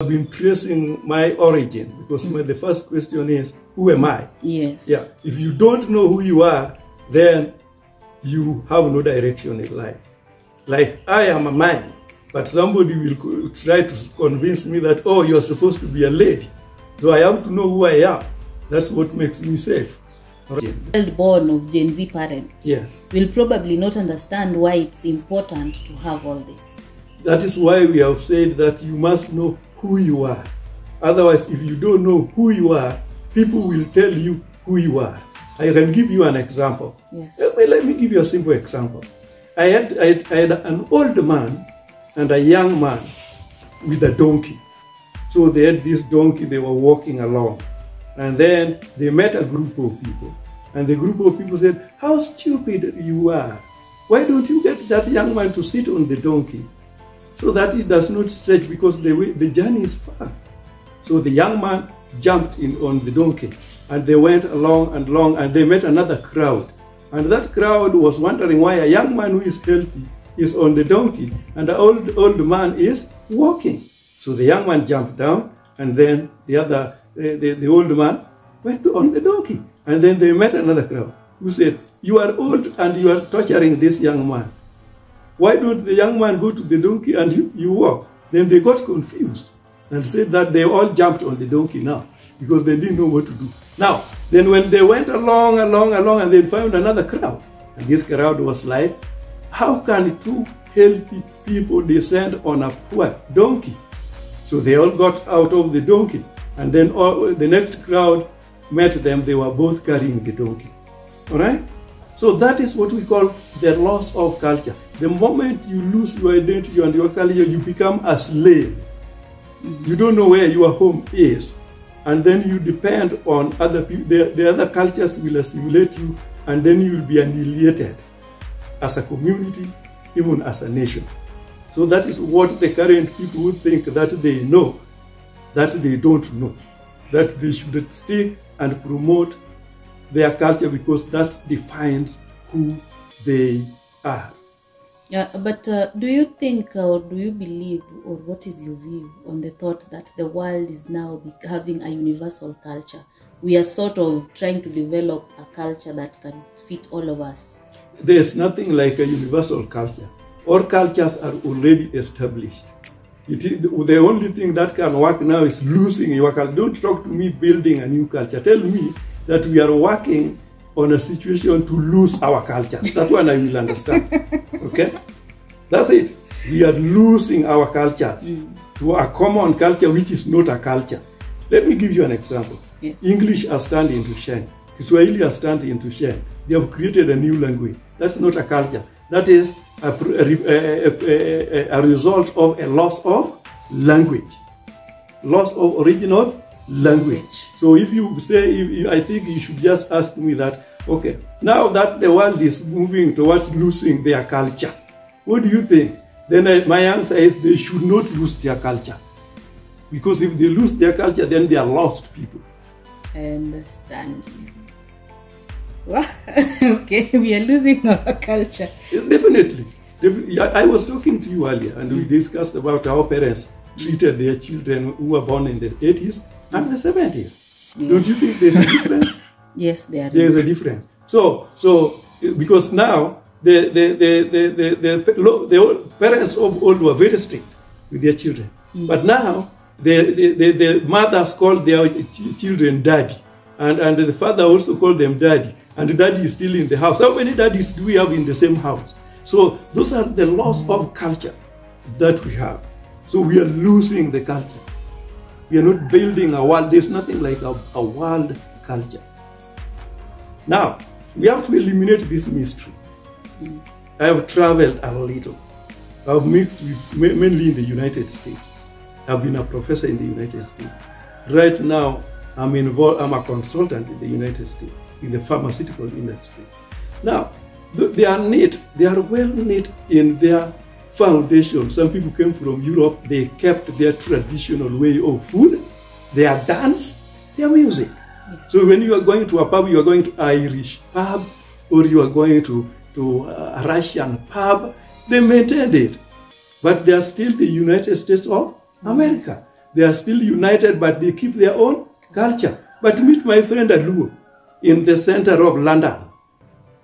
I've been tracing my origin because my, the first question is, who am I? Yes. Yeah. If you don't know who you are, then you have no direction in life. Like I am a man, but somebody will try to convince me that, oh, you're supposed to be a lady. So I have to know who I am. That's what makes me safe. Child born of Gen Z parents Yes. will probably not understand why it's important to have all this. That is why we have said that you must know who you are. Otherwise, if you don't know who you are, people will tell you who you are. I can give you an example. Yes. Let me give you a simple example. I had, I had, I had an old man and a young man with a donkey. So they had this donkey, they were walking along. And then they met a group of people. And the group of people said, How stupid you are. Why don't you get that young man to sit on the donkey so that it does not stretch because the, way, the journey is far? So the young man jumped in on the donkey and they went along and along and they met another crowd. And that crowd was wondering why a young man who is healthy is on the donkey and the old, old man is walking. So the young man jumped down and then the other, the, the, the old man went on the donkey. And then they met another crowd who said, You are old and you are torturing this young man. Why don't the young man go to the donkey and you, walk? Then they got confused and said that they all jumped on the donkey now because they didn't know what to do. Now, then when they went along, along, along, and they found another crowd, and this crowd was like, how can two healthy people descend on a poor donkey? So they all got out of the donkey, and then all, the next crowd met them. They were both carrying the donkey. All right? So that is what we call the loss of culture. The moment you lose your identity and your culture, you become a slave. You don't know where your home is. And then you depend on other people. The, the other cultures will assimilate you, and then you will be annihilated as a community, even as a nation. So that is what the current people who think that they know, that they don't know, that they should stay and promote their culture because that defines who they are. Yeah, but uh, do you think or do you believe or what is your view on the thought that the world is now having a universal culture? We are sort of trying to develop a culture that can fit all of us. There's nothing like a universal culture. All cultures are already established. It is, the only thing that can work now is losing your culture. Don't talk to me building a new culture. Tell me that we are working on a situation to lose our culture. That one I will understand. Okay? That's it. We are losing our cultures to a common culture which is not a culture. Let me give you an example. Yes. English has turned into Sheng. Kiswahili has turned into Sheng. They have created a new language. That's not a culture. That is a, pr- a, re- a, a- a- a result of a loss of language. Loss of original language. So if you say, if you, I think you should just ask me that, okay, now that the world is moving towards losing their culture, what do you think? Then I, my answer is they should not lose their culture. Because if they lose their culture, then they are lost people. I understand. Wow. okay, we are losing our culture. Definitely. I I was talking to you earlier, and we mm. discussed about how parents treated their children who were born in the 80s and the 70s. Don't you think there's a difference? Yes, there is. there is a difference. So, so because now the the the the the, the, the old parents of old were very strict with their children, mm. but now the, the, the, the mothers call their ch- children daddy, and and the father also call them daddy, and the daddy is still in the house. How many daddies do we have in the same house? So those are the loss of culture that we have. So we are losing the culture. We are not building a world. There's nothing like a, a world culture. Now, we have to eliminate this mystery. Mm. I have traveled a little. I've mixed with mainly in the United States. I've been a professor in the United States. Right now, I'm involved. I'm a consultant in the United States in the pharmaceutical industry. Now, th- they are neat. They are well knit in their foundation. Some people came from Europe. They kept their traditional way of food, their dance, their music. So when you are going to a pub, you are going to Irish pub, or you are going to to a Russian pub. They maintained it, but they are still the United States of mm. America. They are still united, but they keep their own culture. But meet my friend a Luo in the center of London.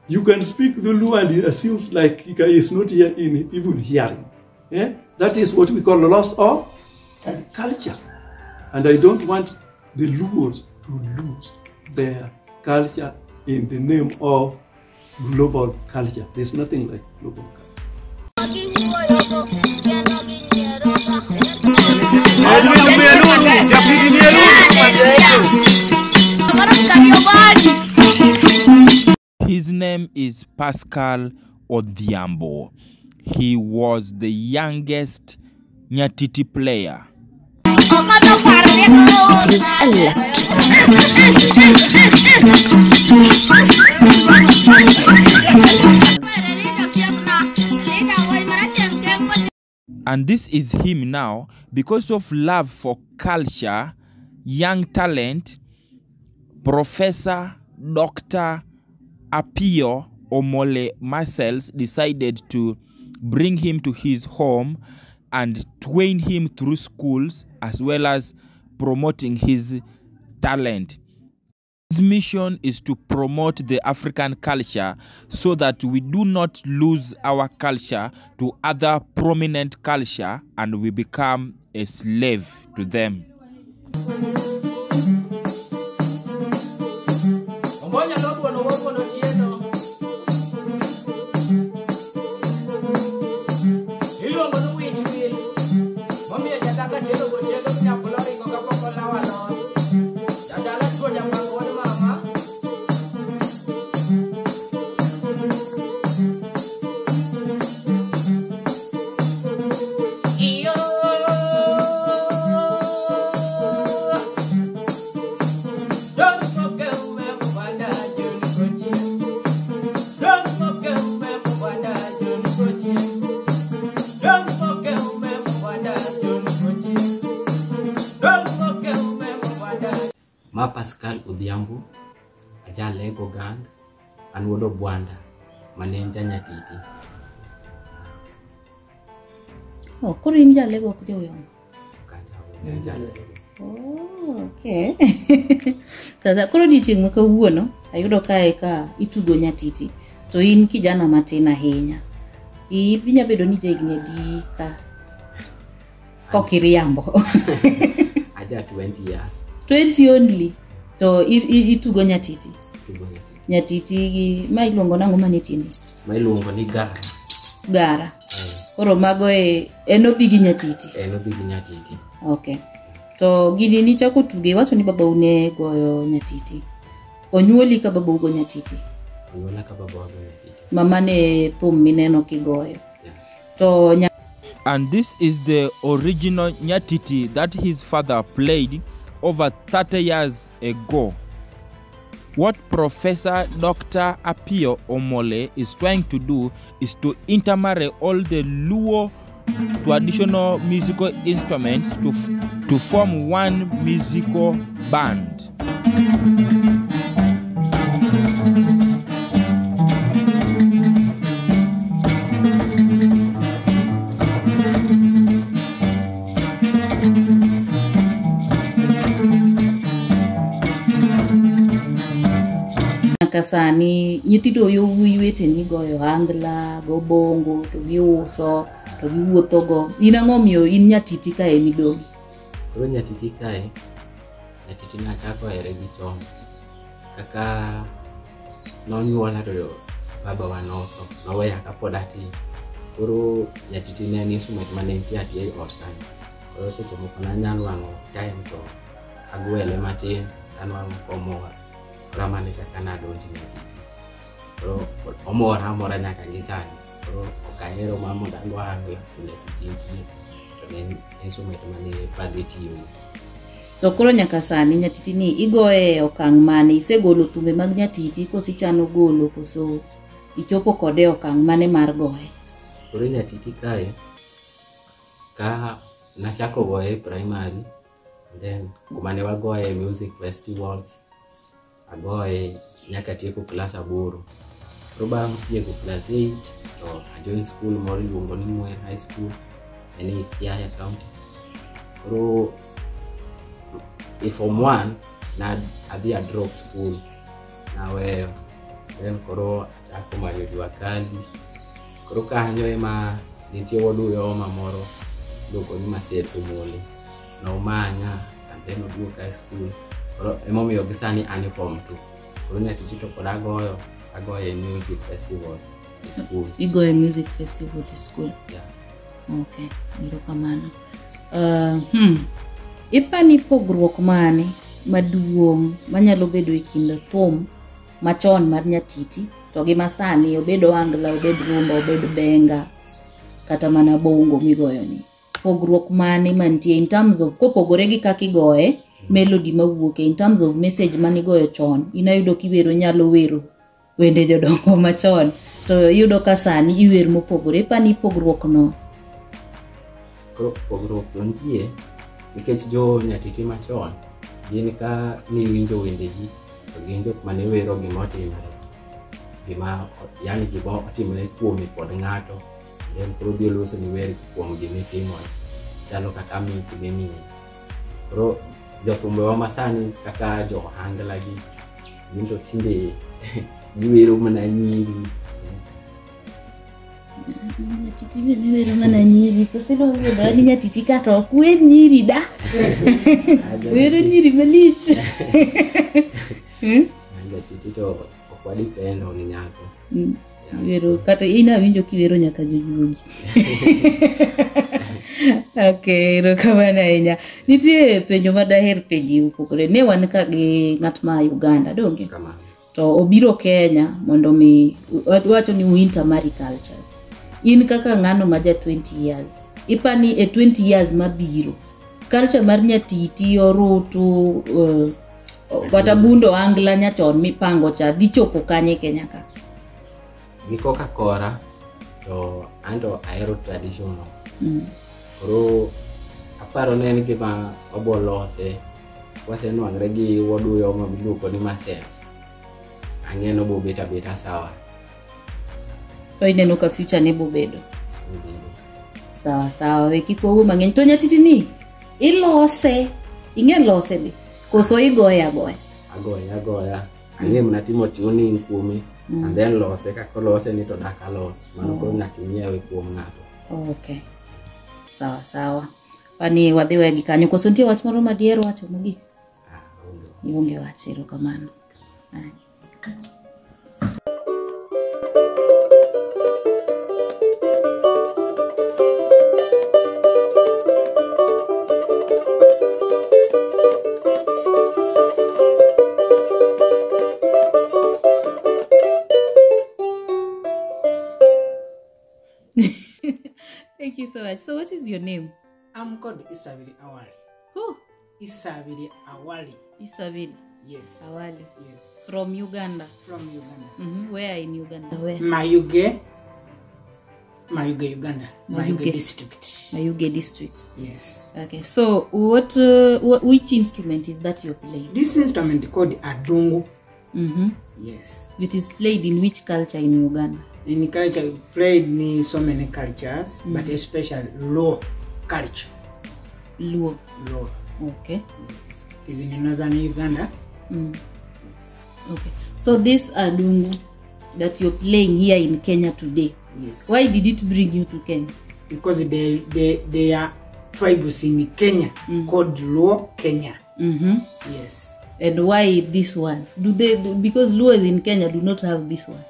You can speak Zulu and it assumes like he is not here in even hearing. Eh? That is what we call loss of culture. And I don't want the Luos to lose their culture in the name of global culture. There's nothing like global culture. His name is Pascal Odhiambo. He was the youngest Nyatiti player. It is electric. And this is him now because of love for culture, young talent, Professor Dr. Apio Omole Marcells decided to bring him to his home and train him through schools as well as promoting his talent. His mission is to promote the African culture so that we do not lose our culture to other prominent culture and we become a slave to them. Ma pascal odhiambo aja lego gang an wuod obwanda mane en janyatiti Oh, koro in jalego ok joyongo. kata jalego Oh, okay. Sasa koro odiochieng' ma kawuono ayudo kae ka itugo nyatiti to in kijana matin ahinya. Inya bedo ni jahigni adi ka kokiriambo. aja 20 years 20 only to itugo nyatiti. nyatiti gi ma iluongo nang'o mane tindi? ma iluongo ni gara Gara. Eh, Koro mago e en odhi gi nyatiti. en odhi gi nyatiti Okay. To gini nichako tuge iwacho ni babau ne goyo nyatiti. Onyuoli ka babau go nyatiti. onyuola ka babawa go nyatiti Mama ne thum mineno kigoyo. Yeah. To And this is the original Nyatiti that his father played over 30 years ago. What Professor Dr. Apiyo Omole is trying to do is to intermarry all the Luo traditional musical instruments to, to form one musical band. Nyaka sani nyithindo yowuoyi weteni goyo angla, go bongo, to giuso, to giwuothogo. In ang'o miyo in nyatiti ka emidong'? koro nyatiti kae nyatiti nachako here gi chon kaka nonyuola to babawa notho noweya kapod atin koro nyatiti ne en instrument mane nitie atia e ot kanyo koro seche moko nanyalo wang'o time to agwele matin tanwang'o komor koro amane kaka nadonji nyatiti koro omora amora nyaka gi sani koro ok ahero ma mondo to nyatiti nitie to ne en instrument mane padhi tiyogo To koro nyaka sani nyatiti ni igoye okang' mane? Isegolo thumbe mag nyatiti koso ichano golo koso ichopo kode e okang' mane mar goye? koro nyatiti kae ka nachako goye primary then kuma ne wagoye music festivals agoye nyaka tieko klas aboro koro bang' tieko klas 8 to ajoin skul moro iluongo ni mwe high school en ei Siaya county koro e form 1 na adhi adrop skul naweyo then koro achako manyo jua kali koro kanyo ema nitie waduyo mamoro iluongo ni Maseso Mole nomanya and then oduoka koro emomiyo gi sani an e form two. Koro nyatiti to pod agoyo agoyo e music festival e school. Igoye music festival e school. Yeah. okay erokamano uh, hmm. ipani pogruok mane maduong' manyalo bedo e kind thum machon mar nyatiti? To gi masani obed ohangla obed rumba obed benga kata mana bongo migoyoni. Pogruok mane mantie in terms of kopogore gi kaka igoye melody mawuoke in terms of message manigoyo chon inayudo kiwero nyalo wero wende jodongo machon. To iyudo ka sani iwer mopogore ipani pogruok no koro pogruok to nitie nikech jo nyatiti machon gin ka niwinjo wendegi to gin jok mane wero gima otimore. Gima yani gima otimore kuomi kod ng'ato then koro dhi loso ni wer kuom gima itimore chalo kaka mit mimiyi koro jothumbewa masani kaka jo ohangla gi gin to tinde giwero mana nyiri nyatiti bende wero mana nyiri kosedwayudowa ni nyatiti kata ok wer nyiri da. Wero nyiri malich nyatiti jatiti to ok wadipendo ni nyako. Mm, wero kata inawinjo kiwero nyaka jojuogi ok erokamano ahinya nitie penjo ma daher penji opogore ne wan ka gi ng'at ma uganda donge? To obiro kenya mondo mi wacho ni uintermarry cultures in kaka ng'ano ma ja 20 years. Ipani e 20 years mabiro. Culture mar nyatiti orutu uh, kata bundo angla nyachon mipango cha dhi chopo kanye kenya ka? Gi koka kora to anto ahero traditional mm. Koro aparo ne en gima wabo lose wasenwang're gi waduyo ma miluongo ni masens ang'eno bobet abeta sawa. To ineno ka future ne bobedo Obedo. sawa sawa we kik wawuo mang'eny. To nyatiti ni ilose. Ing'e lose be. Koso igoye agoya? Agoya agoya. Ang'e mana timo tuning kuome. Mm. and then lose. Kaka olose ni to dak alos mano koro nyaka inyiewe kuom ng'ato. Ok sawa sawa. Pani kanyo? Wengikanya kusuntia watu maro madiero wacho mugi niunge ah, wachero kamano. So much. So, what is your name? I'm called Isabili Awali. Who? Isabili Awali. Isabel Yes. Awali Yes. from Uganda. From Uganda. Mm-hmm. Where in Uganda? Where? Mayuge. Mayuge, Uganda. Mayuge. Mayuge district. Mayuge district. Yes. Okay. So, what? Uh, what which instrument is that you're playing? This instrument called Adungu. Mm-hmm. Yes. It is played in which culture in Uganda? In culture, we played in so many cultures, mm. but especially low culture. law Low. Okay. Yes. is in northern Uganda. Mm. Okay. So this adungu that you're playing here in Kenya today, Yes. why did it bring you to Kenya? Because they, they, they are tribes in Kenya mm. called law Kenya. Mm-hmm. Yes. And why this one? Do they do, because Luos in Kenya do not have this one?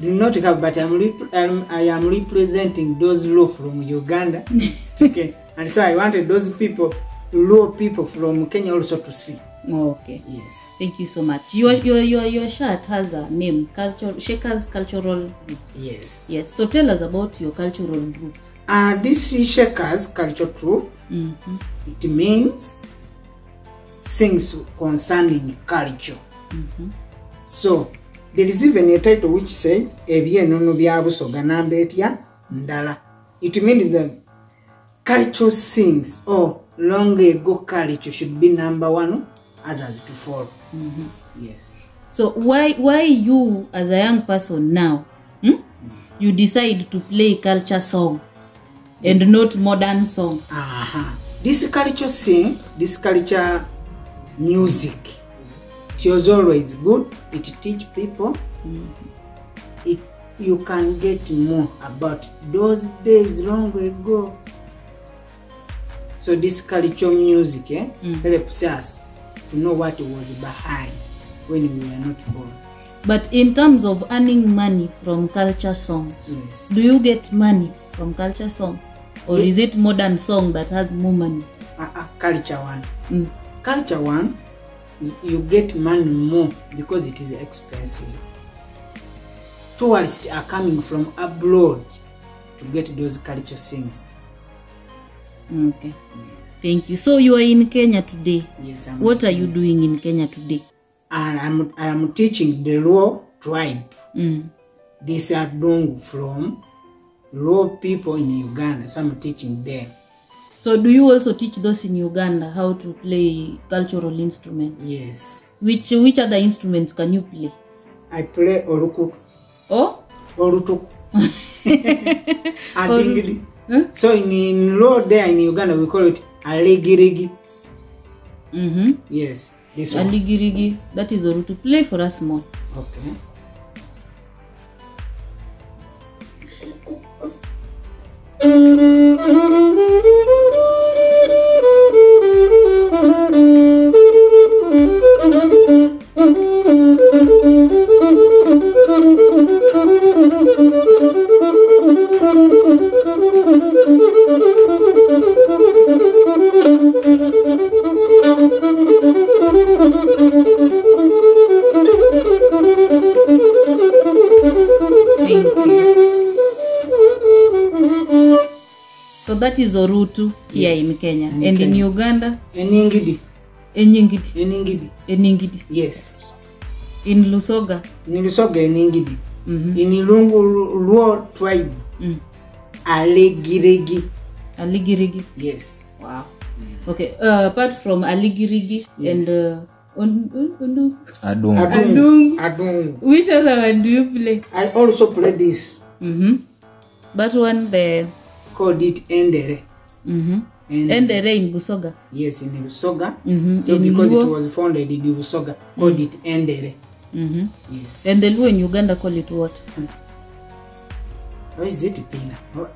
Do not have, but I'm, rep- I'm I am representing those low from Uganda. okay, and so I wanted those people, low people from Kenya also to see. Okay. Yes. Thank you so much. Your your your your shirt has a name, culture Shakers Cultural Group. Yes. Yes. So tell us about your cultural group. Uh, this is Shakers Cultural Group. Mm-hmm. It means things concerning culture. Mm-hmm. So there is even a title which says ebyenono bya busoga namba etya ndala. It means the cultural things or long ago culture should be number one, others to follow. Yes. So why why you as a young person now, hmm, you decide to play culture song and not modern song? Uh-huh. This culture thing, this culture music. It was always good. It teach people. It you can get more about those days long ago. So this cultural music eh, helps us to know what was behind when we were not born. But in terms of earning money from culture songs, Yes. do you get money from culture song? Or Ye- is it modern song that has more money? Uh, uh, culture one. Mm. Culture one, you get money more because it is expensive. Tourists are coming from abroad to get those cultural things. Okay. Thank you. So you are in Kenya today. Yes, I'm What are you doing in Kenya today? And I'm I am teaching the Luo tribe. Mm. These are Dong from Luo people in Uganda. So I'm teaching them. So do you also teach those in Uganda how to play cultural instruments? Yes. Which which other instruments can you play? I play Orukutu. Oh? Orutuku. Adingidi. Huh? So in, in Luo there in Uganda we call it Aligirigi. Mm-hmm. Yes. This one. Aligirigi. That is Orutu. Play for us more. Okay. Thank you. So that is Orutu here in Kenya. In and in Kenya. Uganda, Eningidi. Enyingidi. Eningidi. Eningidi. Yes. In Lusoga. Nilisoga Eningidi. Mm-hmm. In Lungu Luo tribe. Mm. Aligirigi. Aligirigi. Yes. Wow. Okay. Uh, apart from Aligirigi Yes. and uh, on, on, on, Adung. Adung. Adung. which other one do you play? I also play this. Mm-hmm. That one the Called it Endere. mm-hmm. And Endere in Busoga. yes, in Busoga. Mm-hmm. So in because it was founded in Busoga, called mm-hmm. it Endere. Mm-hmm. Yes. And the Luo in Uganda call it what? Or is it Pina? Or-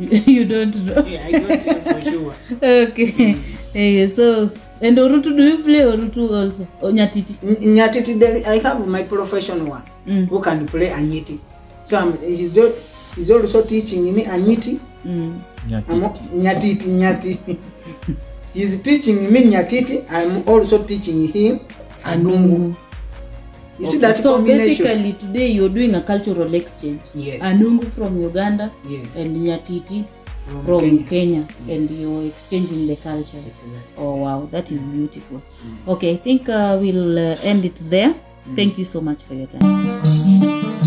you don't know. Yeah, I don't know for sure. okay. Mm. Hey, so and Orutu, do you play Orutu also? Or Nyatiti. N- Nyatiti, I have my professional one Mm. who can play Anyiti. So I'm, he's, al- he's also teaching me Anyiti. Mm. I'm nyatiti, Nyatiti, he's teaching me Nyatiti. I'm also teaching him Adungu. You okay. see that so combination? basically today you're doing a cultural exchange. Yes. Anungu from Uganda Yes. and Nyatiti from, from Kenya. Kenya, yes. and you're exchanging the culture. Exactly. Oh wow, that is beautiful. Mm. Okay, I think uh, we'll uh, end it there. Mm. Thank you so much for your time.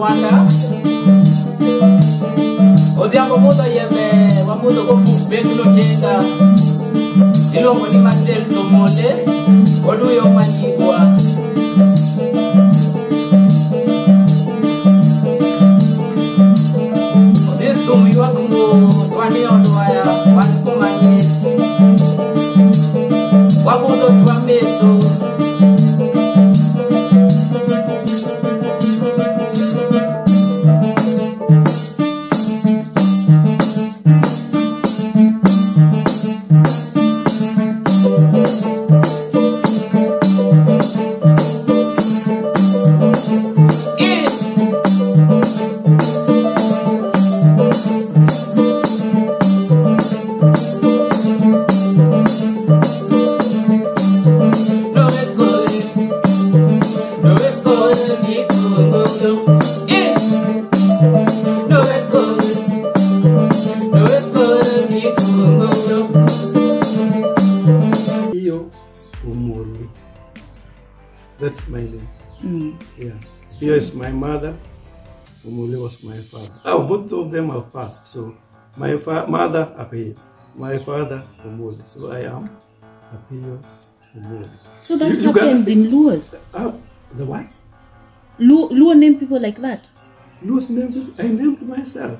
wanda odhiambo mudho yeme wamudho gobuk bekilo tenga iluongo ni masel somonde oduyo mandigwa So my fa- mother Apio, my father Umuli. So I am Apio Umuri. So that You- you can- happens in Luos. Ah, the what? Luo, Luo name people like that. Luo's named, I named myself.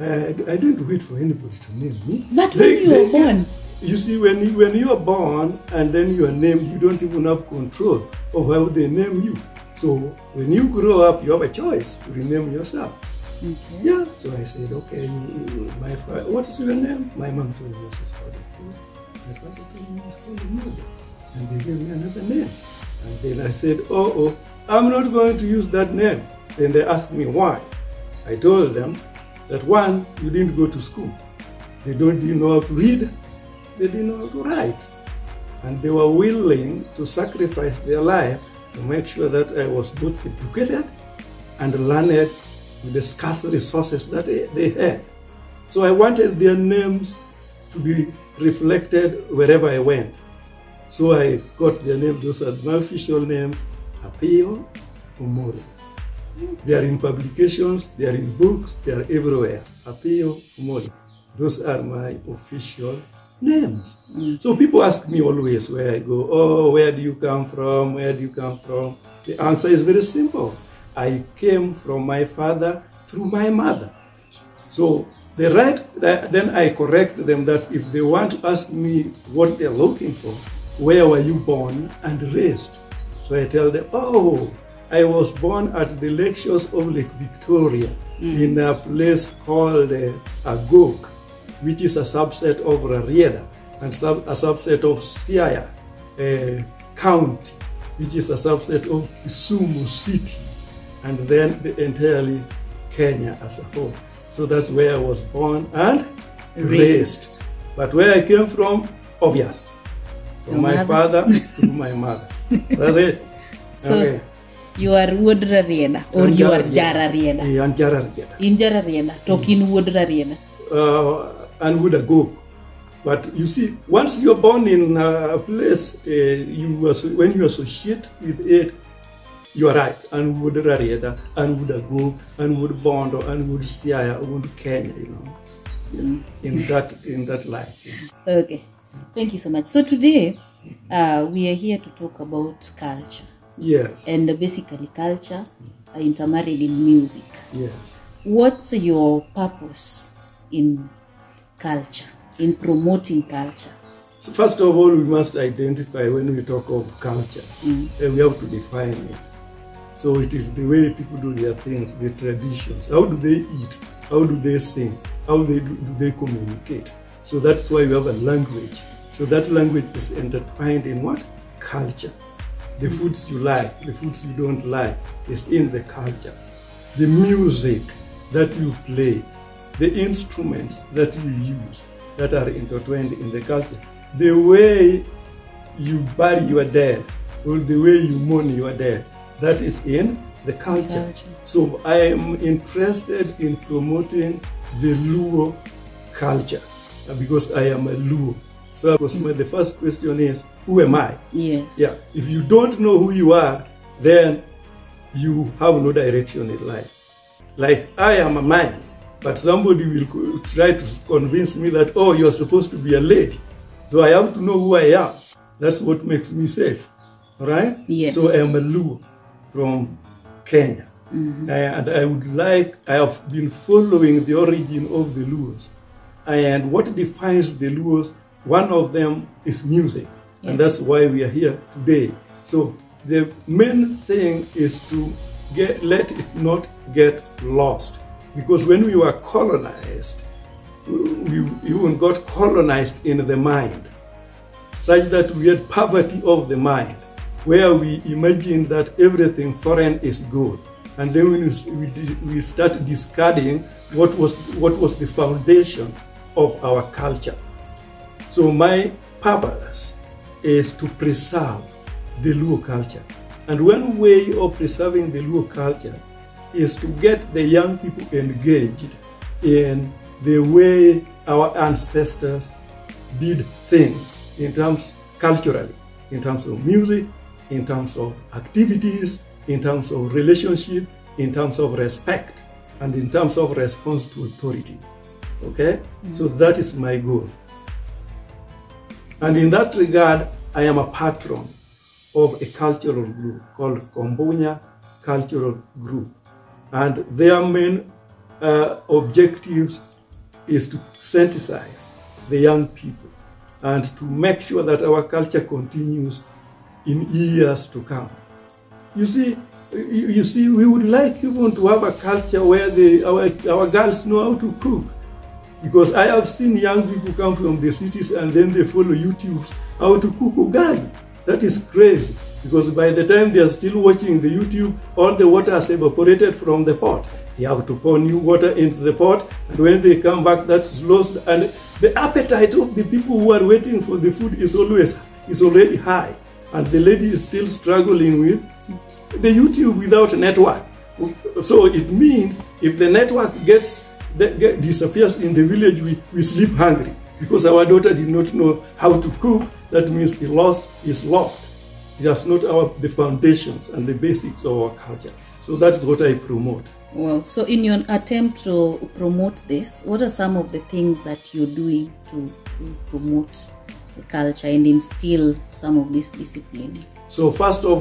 I, I didn't wait for anybody to name me. But when you were born, You see, when you, when you are born and then you are named, you don't even have control of how they name you. So when you grow up, you have a choice to rename yourself. Okay. Yeah. So I said, okay, my father, what is your name? My mom told me this is father. My father told me it's called Mother. And they gave me another name. And then I said, oh, oh, I'm not going to use that name. Then they asked me why. I told them that one, you didn't go to school. They don't didn't know how to read. They didn't know how to write. And they were willing to sacrifice their life to make sure that I was both educated and learned with the scarce resources that they they had. So I wanted their names to be reflected wherever I went. So I got their name. Those are my official name, Apio Umori. They are in publications, they are in books, they are everywhere. Apio Umori. Those are my official names. Mm. So people ask me always where I go, oh, where do you come from? Where do you come from? The answer is very simple. I came from my father through my mother. So they write, then I correct them that if they want to ask me what they're looking for, where were you born and raised? So I tell them, oh, I was born at the lake shores of Lake Victoria in a place called uh, Agok, which is a subset of Rarieda and sub, a subset of Siaya uh, County, which is a subset of Kisumu City, and then the entirely Kenya as a whole. So that's where I was born and raised. But where I came from, obvious. From Your my mother? father to my mother. That's it. So okay. you are Wood Rariena or you are Jara Riena. Yeah, and Jara Riena. In Jara Riena, talking Wood Rariena. uh, and would go. But you see, once you're born in a place, uh, you when you associate with it, you are right. And we would Rarieda, and would go, and would Bondo, and would Siaya, would Kenya, you know, in that in that life. yeah. Okay. Thank you so much. So today, uh, we are here to talk about culture Yes, and basically culture uh, intermarried in music. yes. What's your purpose in culture, in promoting culture? So first of all, we must identify when we talk of culture, Mm. we have to define it. So it is the way people do their things, the traditions. How do they eat? How do they sing? How they do, do they communicate? So that's why we have a language. So that language is intertwined in what? Culture. The foods you like, the foods you don't like is in the culture. The music that you play, the instruments that you use that are intertwined in the culture. The way you bury your dead or the way you mourn your dead, that is in the culture. Culture. So I am interested in promoting the Luo culture uh, because I am a Luo. So my, the first question is, who am I? Yes. Yeah. If you don't know who you are, then you have no direction in life. Like I am a man, but somebody will try to convince me that oh, you're supposed to be a lady. So I have to know who I am. That's what makes me safe. Right? Yes. So I am a Luo from Kenya. Mm-hmm. And I would like, I have been following the origin of the Luos. And what defines the Luos, one of them is music. And that's why we are here today. So the main thing is to get, let it not get lost. Because when we were colonized, we even got colonized in the mind such that we had poverty of the mind, where we imagine that everything foreign is good. And then we, we start discarding what was, what was the foundation of our culture. So my purpose is to preserve the Luo culture. And one way of preserving the Luo culture is to get the young people engaged in the way our ancestors did things in terms culturally, in terms of music, in terms of activities, in terms of relationship, in terms of respect, and in terms of response to authority. Okay? So that is my goal. And in that regard, I am a patron of a cultural group called Kombunya Cultural Group. And their main uh, objectives is to sensitize the young people and to make sure that our culture continues in years to come. You see, you, see, we would like even to have a culture where the, our, our girls know how to cook. Because I have seen young people come from the cities and then they follow YouTube's how to cook ugali. That is crazy. Because by the time they are still watching the YouTube, all the water has evaporated from the pot. They have to pour new water into the pot, and when they come back, that's lost. And the appetite of the people who are waiting for the food is always is already high, and the lady is still struggling with the YouTube without network. So it means if the network gets that get, disappears in the village, we, we sleep hungry because our daughter did not know how to cook. That means the lost is lost. It has not our the foundations and the basics of our culture. So that is what I promote. Well, so in your attempt to promote this, what are some of the things that you're doing to, to promote the culture and instill some of these disciplines? So first of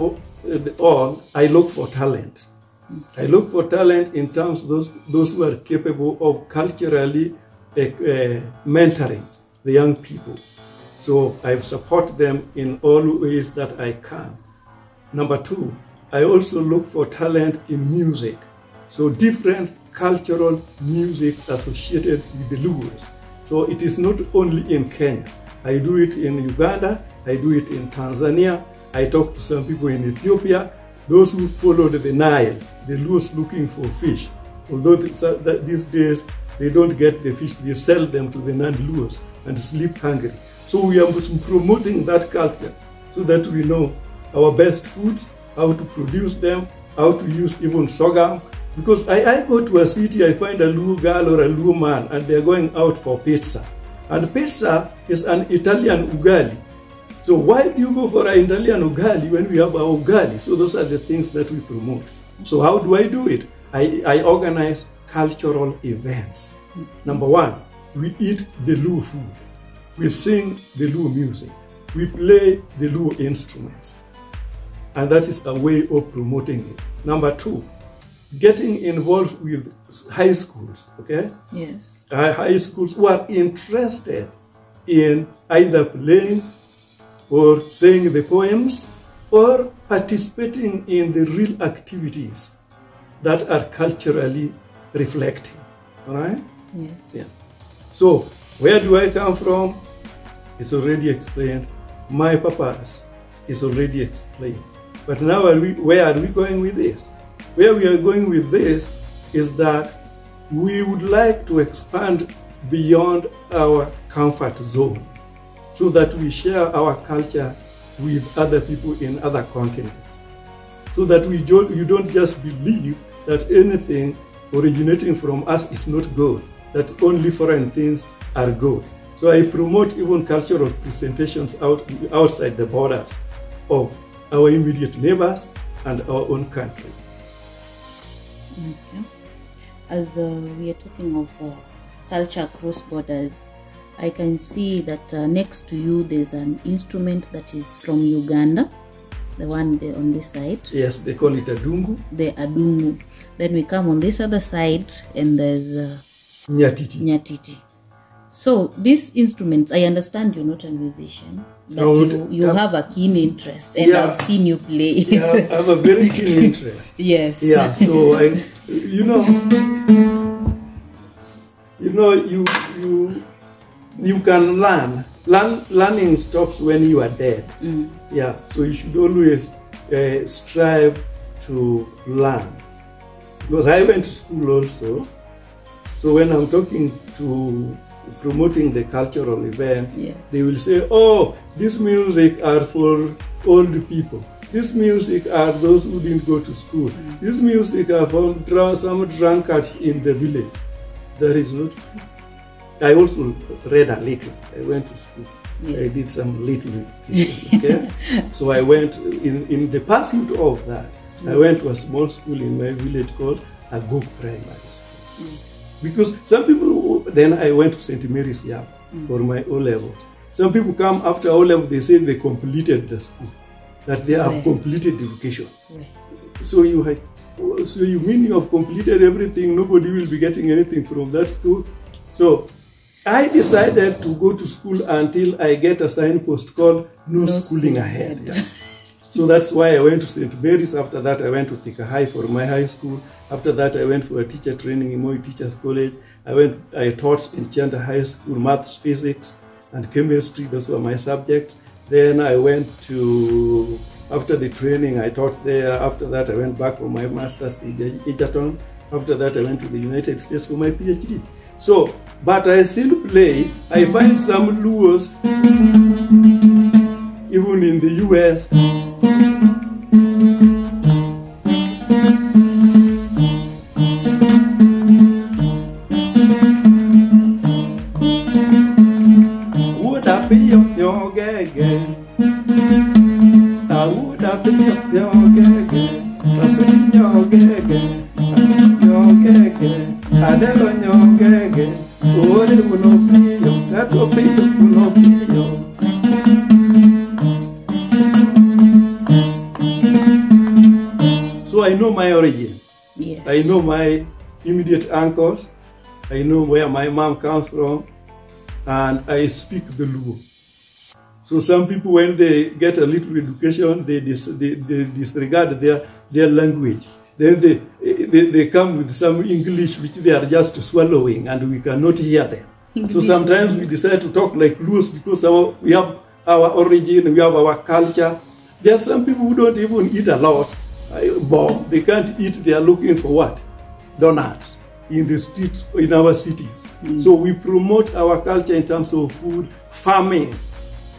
all, I look for talent. I look for talent in terms of those, those who are capable of culturally uh, mentoring the young people. So I support them in all ways that I can. Number two, I also look for talent in music. So different cultural music associated with the Luos. So it is not only in Kenya. I do it in Uganda, I do it in Tanzania, I talk to some people in Ethiopia, those who followed the Nile, the Luos looking for fish. Although these days they don't get the fish, they sell them to the non-Luos and sleep hungry. So we are promoting that culture so that we know our best foods, how to produce them, how to use even sorghum. Because I, I go to a city, I find a Luo girl or a Luo man, and they're going out for pizza. And pizza is an Italian ugali. So why do you go for an Italian ugali when we have our ugali? So those are the things that we promote. So how do I do it? I, I organize cultural events. Number one, we eat the Luo food. We sing the Luo music. We play the Luo instruments. And that is a way of promoting it. Number two, getting involved with high schools, okay? Yes. Uh, high schools who are interested in either playing or saying the poems or participating in the real activities that are culturally reflecting. All right? Yes. Yeah. So, where do I come from? It's already explained. My purpose is already explained. But now, are we, where are we going with this? Where we are going with this is that we would like to expand beyond our comfort zone so that we share our culture with other people in other continents. So that we don't, you don't just believe that anything originating from us is not good, that only foreign things are good. So I promote even cultural presentations out, outside the borders of our immediate neighbors and our own country. Okay. As uh, we are talking of uh, culture across borders, I can see that uh, next to you there's an instrument that is from Uganda, the one there on this side, Yes, they call it a dungu, the adungu. Then we come on this other side and there's uh, nyatiti. nyatiti. So these instruments, I understand you're not a musician, but No, you, you have a keen interest, and Yeah. I've seen you play it. Yeah, I have a very keen interest. yes. Yeah, so I, you know, you know, you you you can learn. Learn learning stops when you are dead. Mm. Yeah, so you should always uh, strive to learn. Because I went to school also, so when I'm talking to promoting the cultural event, Yes. they will say, "Oh, this music are for old people. This music are those who didn't go to school. This music are for some drunkards in the village." That is not true. I also read a little. I went to school. I did some little teaching, okay? so I went in, in the pursuit of that. I went to a small school in my village called Agok Primary School. Mm. Because some people, then I went to St. Mary's Yam mm. for my O levels. Some people come after O level, they say they completed the school, that they have Right. completed education. Right. So you have, so you mean you have completed everything? Nobody will be getting anything from that school. So I decided to go to school until I get a signpost called "No, schooling schooling ahead." So that's why I went to St. Mary's. After that, I went to Thika High for my high school. After that, I went for a teacher training in Moi Teachers College. I went. I taught in Chanda High School maths, physics, and chemistry. Those were my subjects. Then I went to. After the training, I taught there. After that, I went back for my master's in Egerton. After that, I went to the United States for my PhD. So, but I still play. I find some lures even in the US. I know my origin. Yes. I know my immediate uncles. I know where my mom comes from, and I speak the Luo. So some people, when they get a little education, they, dis- they, they disregard their, their language. Then they, they, they come with some English which they are just swallowing, and we cannot hear them. So sometimes we decide to talk like Luos because our, we have our origin, we have our culture. There are some people who don't even eat a lot. But they can't eat, they are looking for what? Donuts in the streets, in our cities. So we promote our culture in terms of food, farming,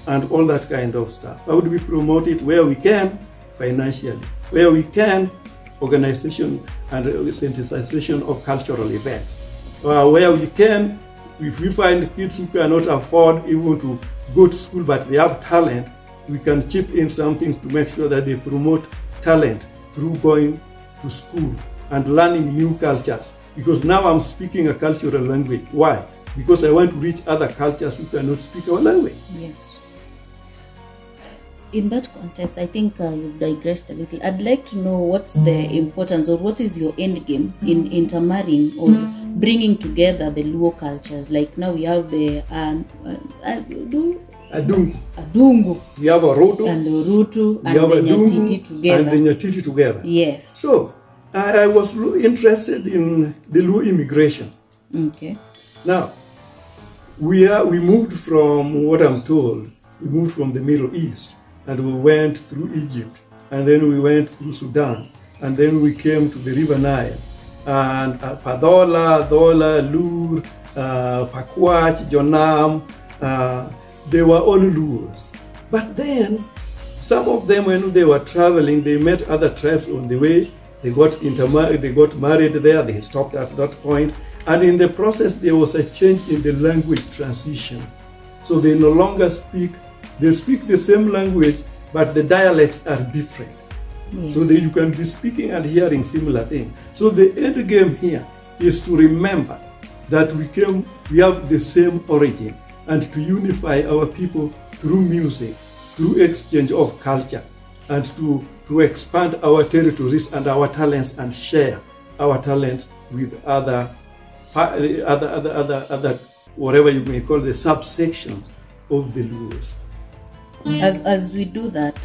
and all that kind of stuff. How do we promote it? Where we can, financially. Where we can, organization and sensitization of cultural events. Uh, where we can, if we find kids who cannot afford even to go to school but they have talent, we can chip in something to make sure that they promote talent through going to school and learning new cultures. Because now I'm speaking a cultural language. Why? Because I want to reach other cultures who cannot speak our language. Yes. In that context, I think uh, you've digressed a little. I'd like to know what's the importance or what is your end game in intermarrying or bringing together the Luo cultures. Like now we have the um, uh, Adu- Adungu. Adungu We have Orutu, and the we and the Nyatiti together. and the Nyatiti together. yes. So I, I was interested in the Luo immigration. Okay. Now, we are we moved from what I'm told, we moved from the Middle East and we went through Egypt and then we went through Sudan and then we came to the River Nile and uh, Padhola, Dola, Lur, uh, Pakwach, Jonam, uh, they were all Lurs. But then some of them, when they were traveling, they met other tribes on the way. They got intermarried, they got married there. They stopped at that point, and in the process, there was a change in the language transition. So they no longer speak. They speak the same language, but the dialects are different. Yes. So that you can be speaking and hearing similar things. So the end game here is to remember that we came, we have the same origin, and to unify our people through music, through exchange of culture, and to to expand our territories and our talents and share our talents with other other other other, other whatever you may call the subsections of the Luos. as as we do that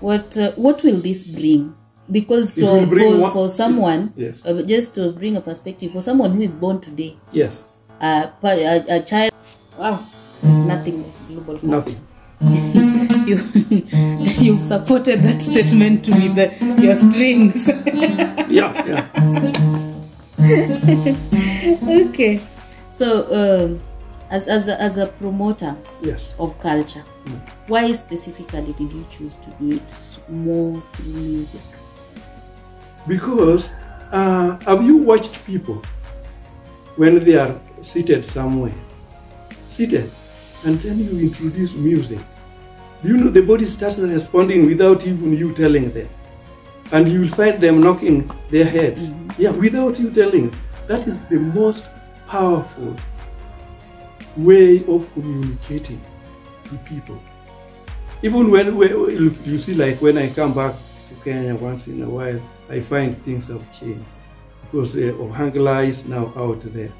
what uh, what will this bring because so for, one- for someone Yes. uh, just to bring a perspective for someone who is born today Yes, uh, a, a child wow. There's nothing. Global nothing. you you've supported that statement with the, your strings. Yeah, yeah. okay. So um, as, as, a, as a promoter Yes. of culture why specifically did you choose to do it more through music? Because uh, have you watched people when they are seated somewhere, seated, and then you introduce music? You know the body starts responding without even you telling them? And you will find them knocking their heads. Yeah, without you telling. That is the most powerful way of communicating. to people. Even when, when you see, like when I come back to Kenya once in a while, I find things have changed because uh, Ohangla is now out there.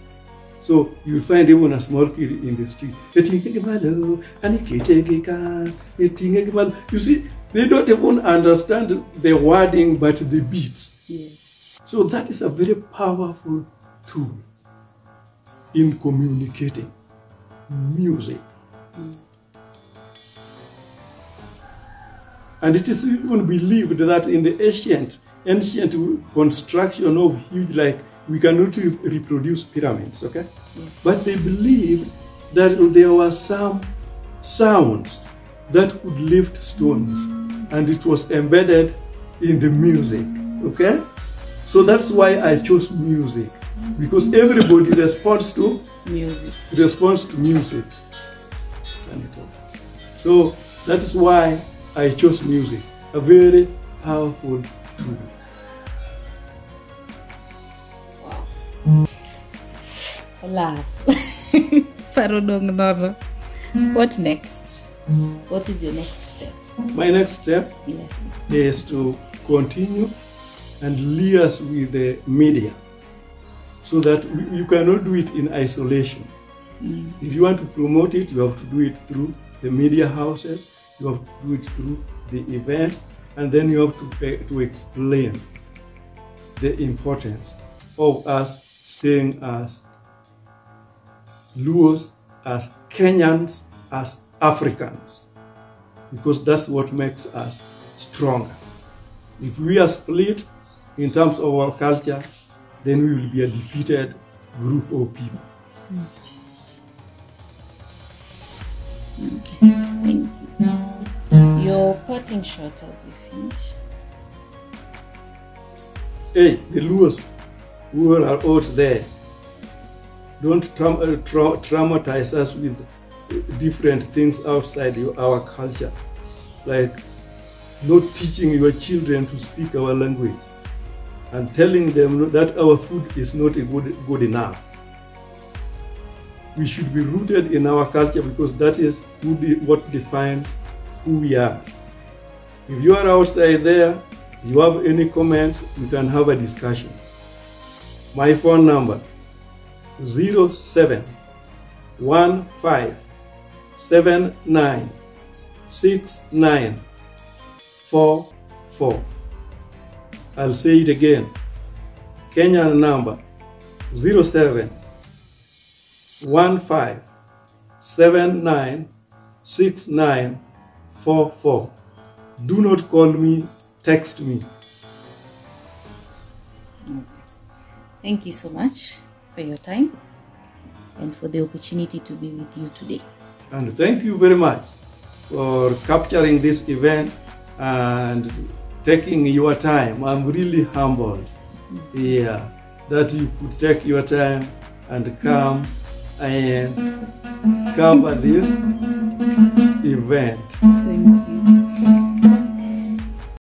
So you find even a small kid in the street. "Etinge gimalo, anikete gika, etinge gimalo." You see, they don't even understand the wording but the beats. Yes. So that is a very powerful tool in communicating music. Hmm. And it is even believed that in the ancient, ancient construction of huge, like we cannot re- reproduce pyramids, okay? But they believed that there were some sounds that could lift stones, and it was embedded in the music, okay? So that's why I chose music, because everybody responds to Music. responds to music. Turn it off. So that is why I chose music, a very powerful tool. Hola. Parodong nono. Hmm. What next? Hmm. What is your next step? My next step Yes. is to continue and liaise with the media so that we- you cannot do it in isolation. Hmm. If you want to promote it, you have to do it through the media houses, you have to do it through the events, and then you have to, to explain the importance of us staying as Luos, as Kenyans, as Africans, because that's what makes us stronger. If we are split in terms of our culture, then we will be a defeated group of people. Thank you. Your parting shot as we finish. Hey, the Luos who are out there, don't traum- uh, tra- traumatize us with different things outside our culture, like not teaching your children to speak our language and telling them that our food is not good, good enough. We should be rooted in our culture because that is what defines who we are. If you are outside there, you have any comment, we can have a discussion. My phone number 07 15 79 69 44. I'll say it again. Kenyan number 07 15 79 69 44. Do not call me, text me. Thank you so much for your time and for the opportunity to be with you today. And thank you very much for capturing this event and taking your time. I'm really humbled. Yeah, that you could take your time and come and cover this event. Thank you.